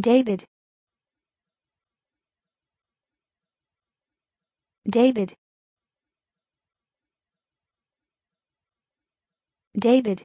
David. David. David.